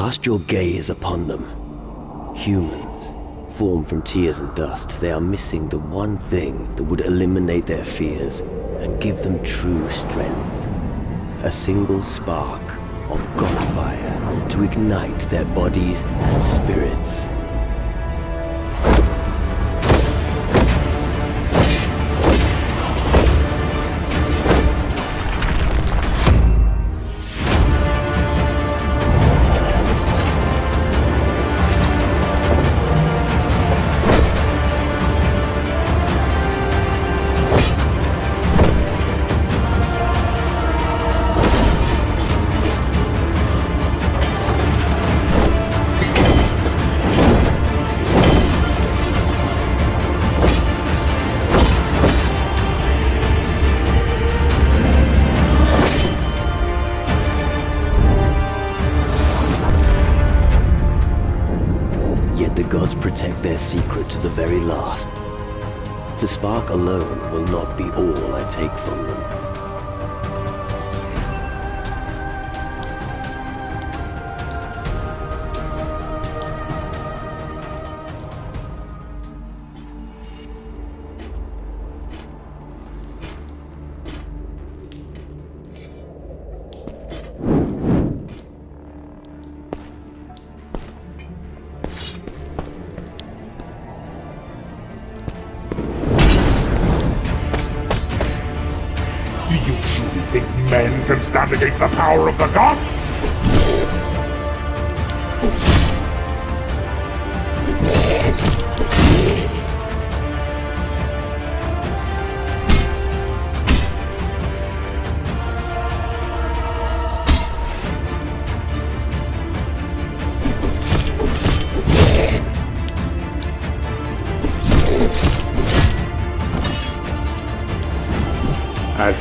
Cast your gaze upon them. Humans, formed from tears and dust, they are missing the one thing that would eliminate their fears and give them true strength. A single spark of Godfire to ignite their bodies and spirits. Their secret to the very last. The spark alone will not be all I take from them.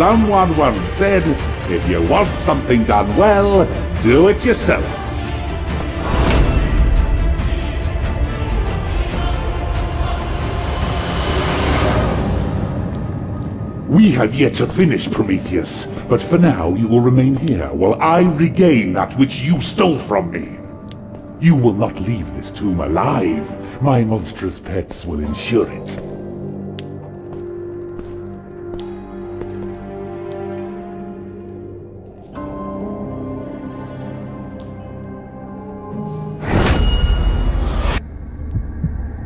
Someone once said, if you want something done well, do it yourself. We have yet to finish, Prometheus, but for now you will remain here while I regain that which you stole from me. You will not leave this tomb alive. My monstrous pets will ensure it.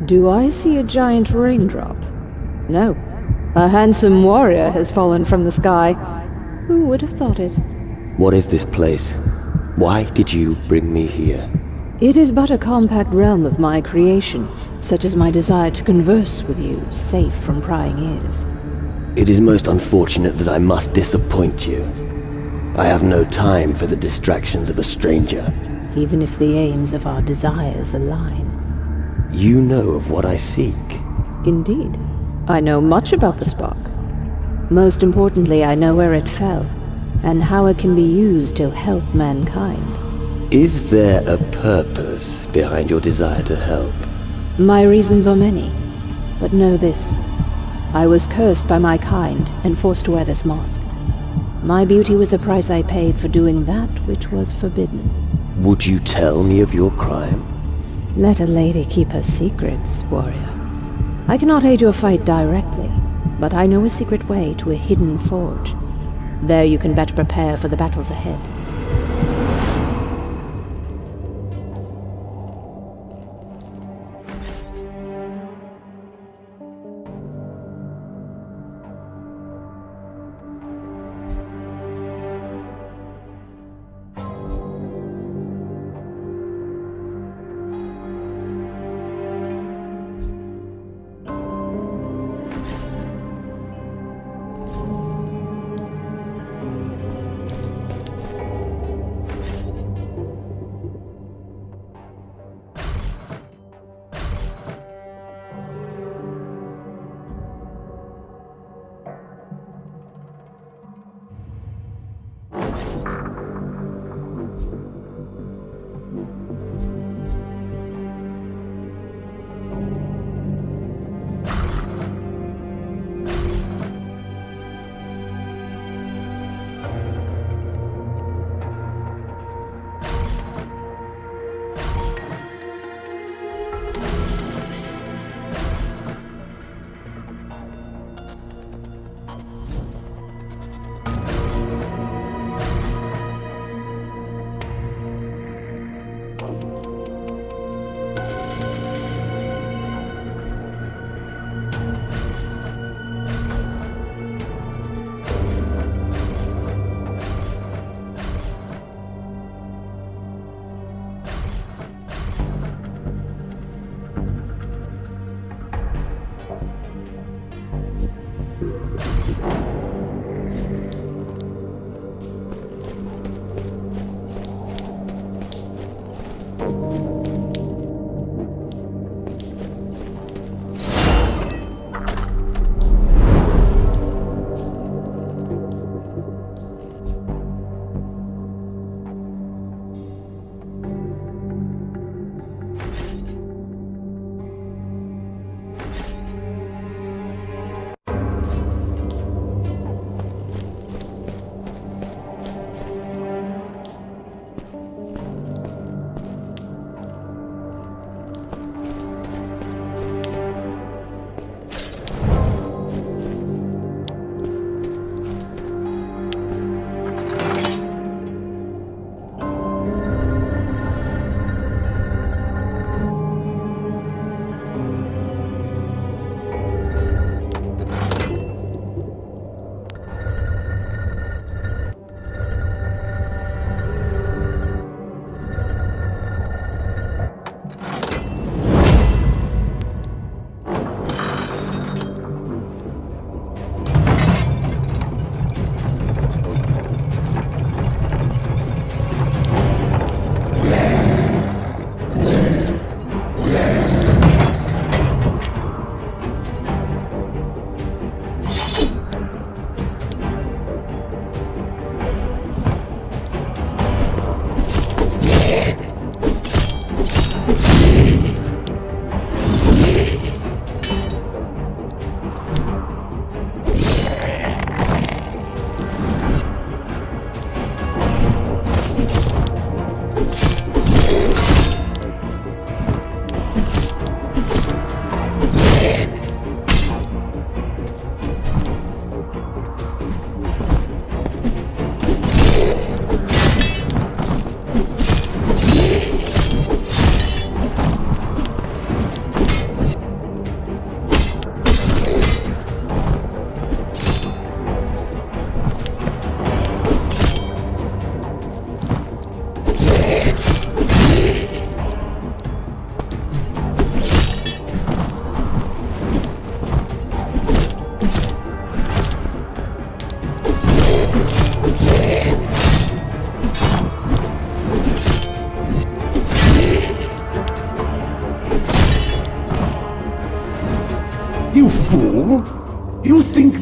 Do I see a giant raindrop? No. A handsome warrior has fallen from the sky. Who would have thought it? What is this place? Why did you bring me here? It is but a compact realm of my creation, such as my desire to converse with you, safe from prying ears. It is most unfortunate that I must disappoint you. I have no time for the distractions of a stranger. Even if the aims of our desires align. You know of what I seek. Indeed. I know much about the spark. Most importantly, I know where it fell, and how it can be used to help mankind. Is there a purpose behind your desire to help? My reasons are many, but know this. I was cursed by my kind and forced to wear this mask. My beauty was the price I paid for doing that which was forbidden. Would you tell me of your crime? Let a lady keep her secrets, warrior. I cannot aid your fight directly, but I know a secret way to a hidden forge. There you can better prepare for the battles ahead.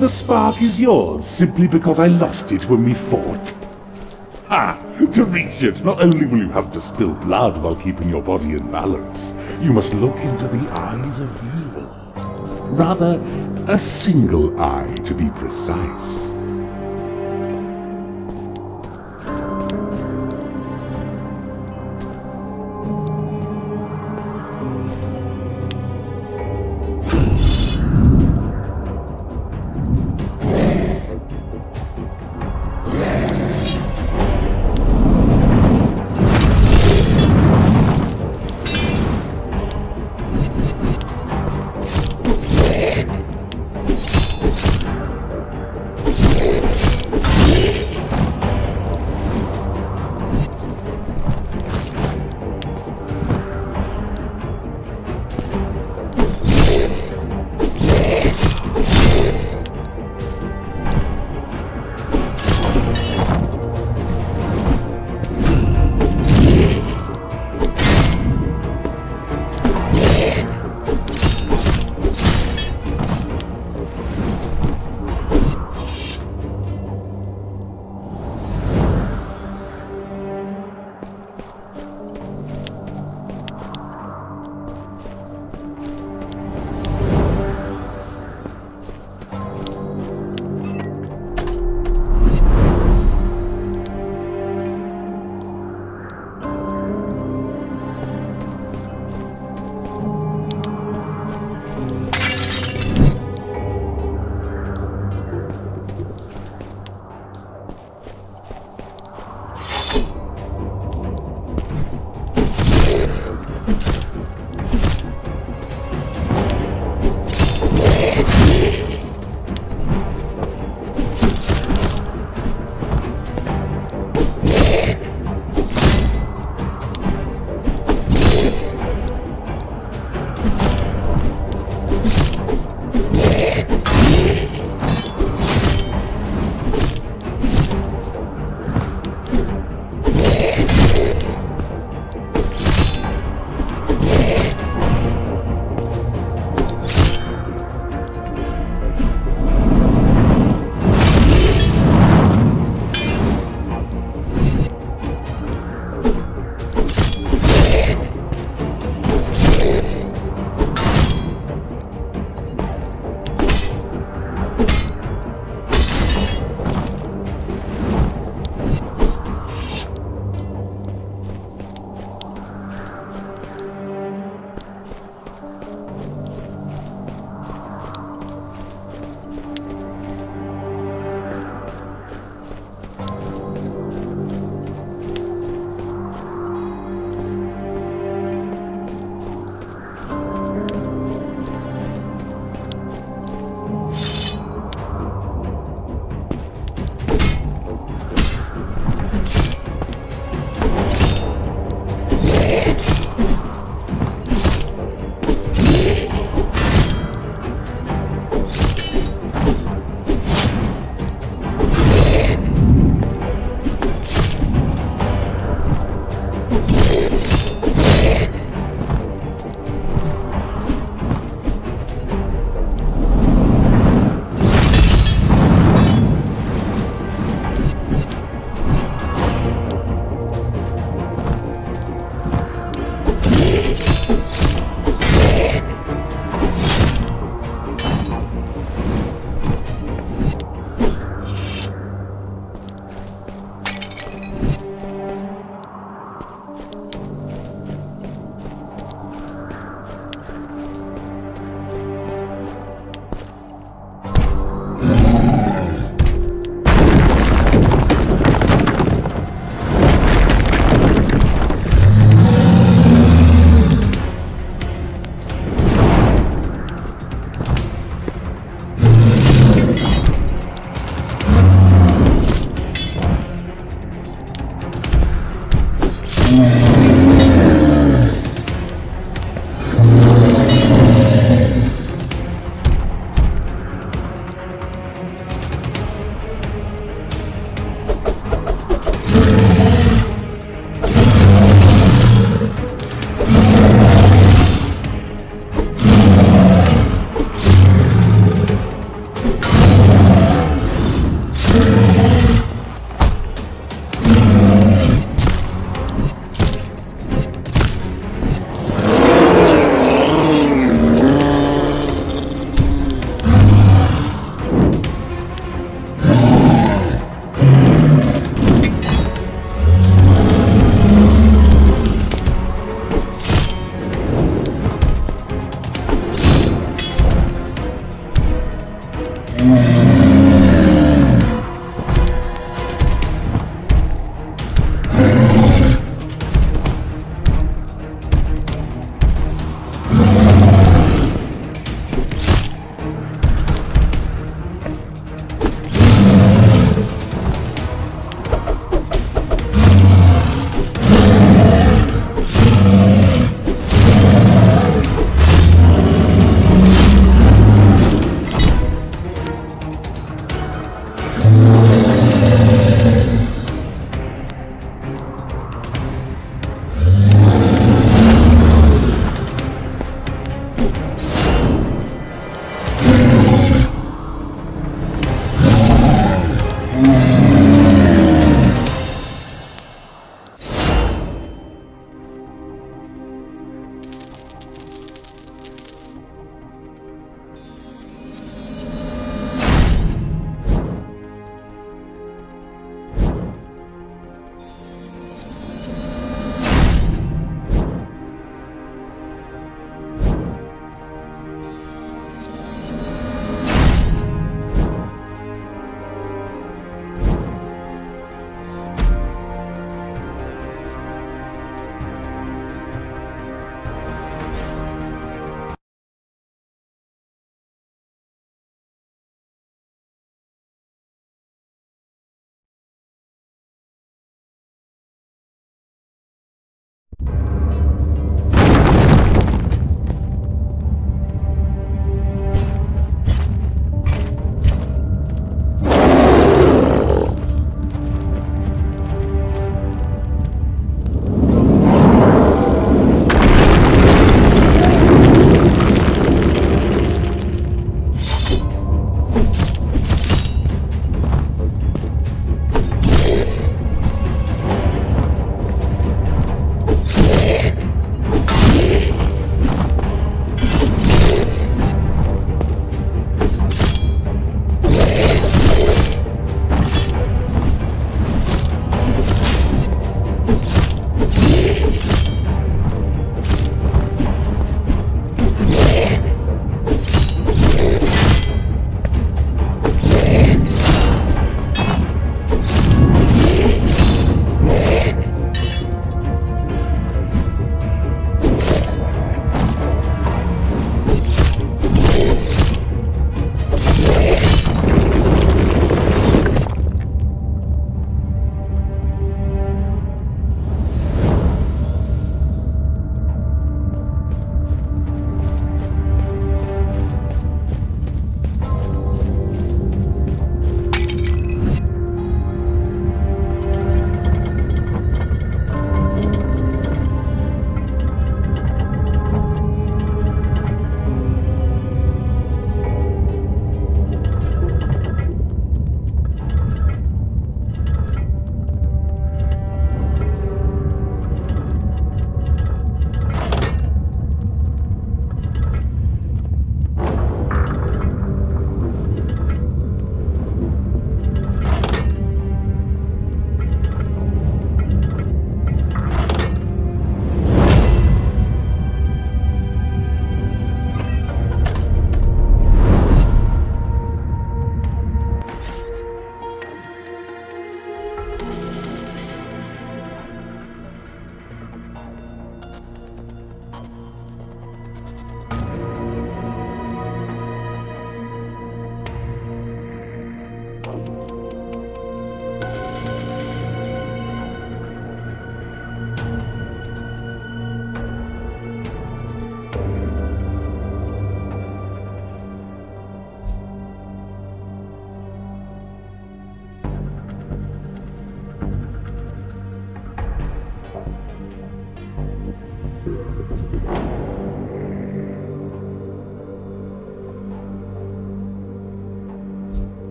The spark is yours simply because I lost it when we fought? Ha! To reach it, not only will you have to spill blood while keeping your body in balance, you must look into the eyes of evil. Rather, a single eye to be precise.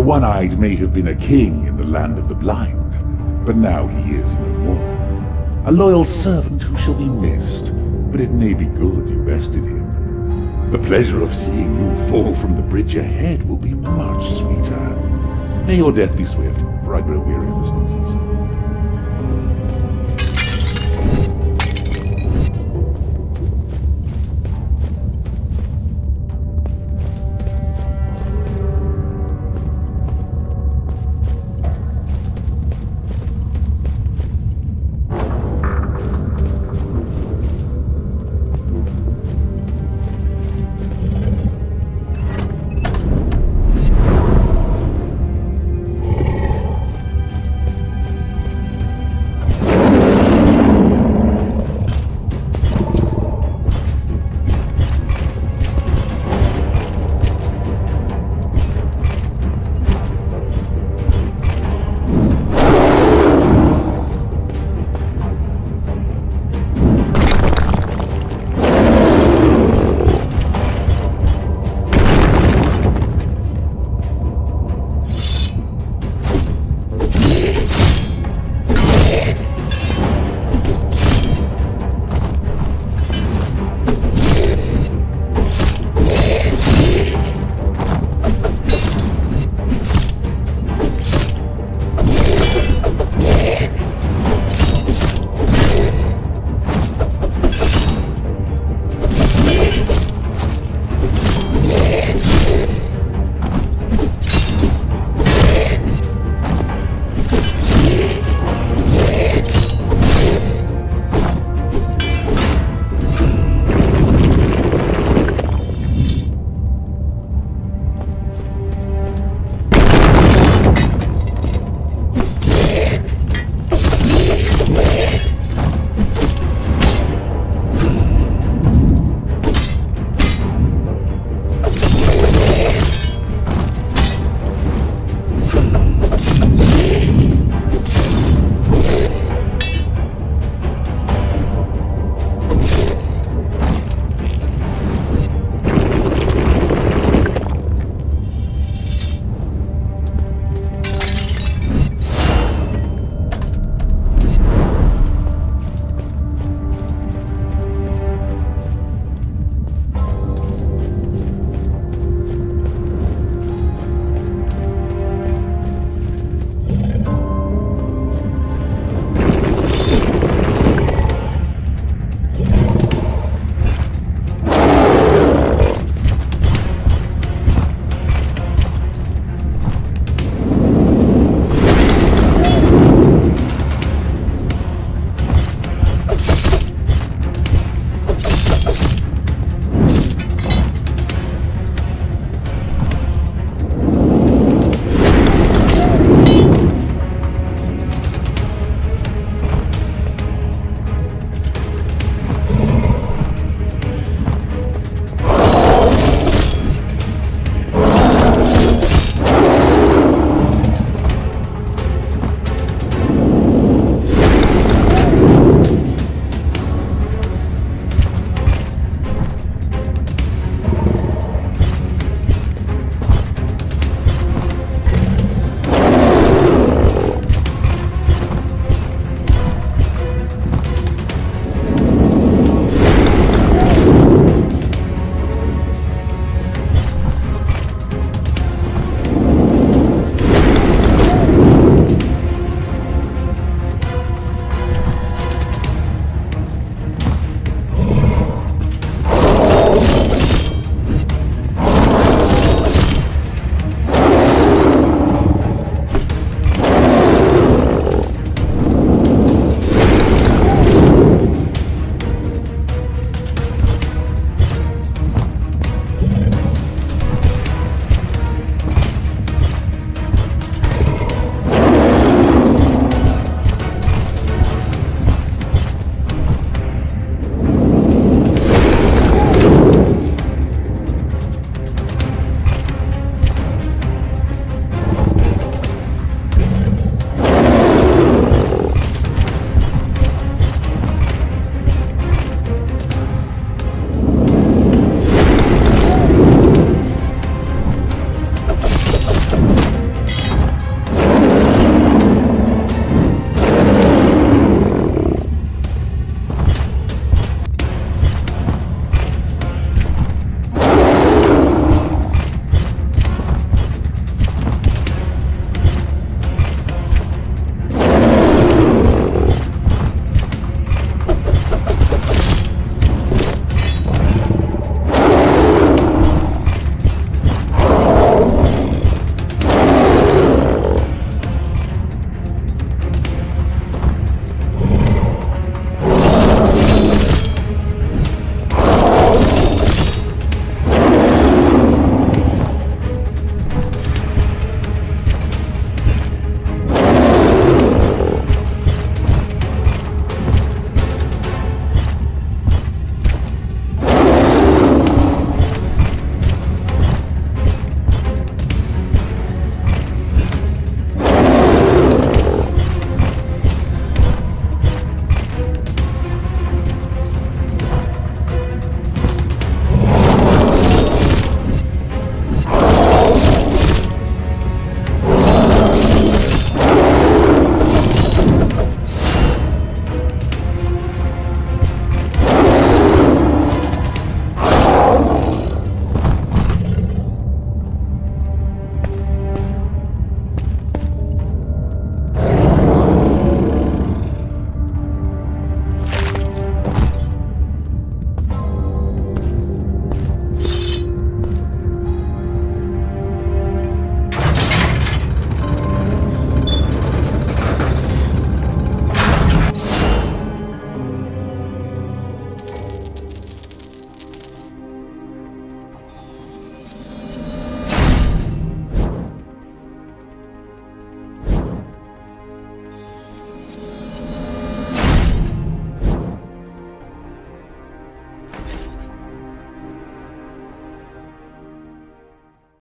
One-Eyed may have been a king in the land of the blind, but now he is no more. A loyal servant who shall be missed, but it may be good you bested him. The pleasure of seeing you fall from the bridge ahead will be much sweeter. May your death be swift, for I grow weary of this nonsense.